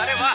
अरे वाह।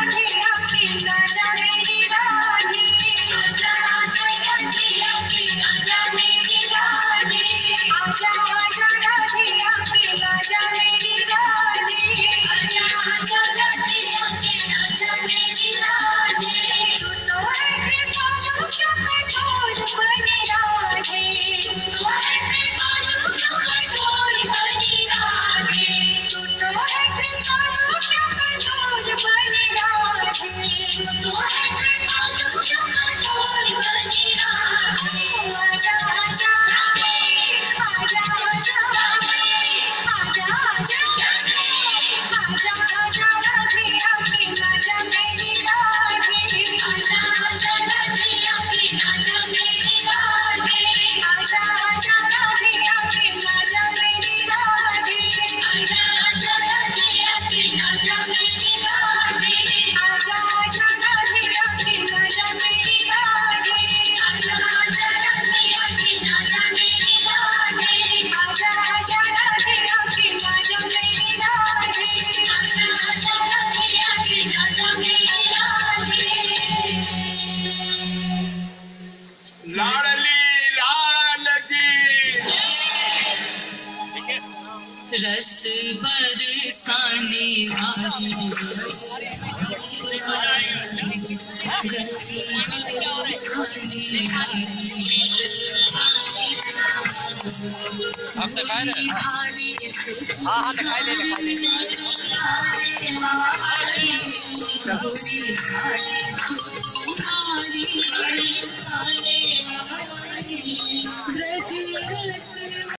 Okay. Thank you. रस बरसाने वाली। रस बरसाने आप दिखाए ना हाँ? हाँ दिखाई ले दिखाई ले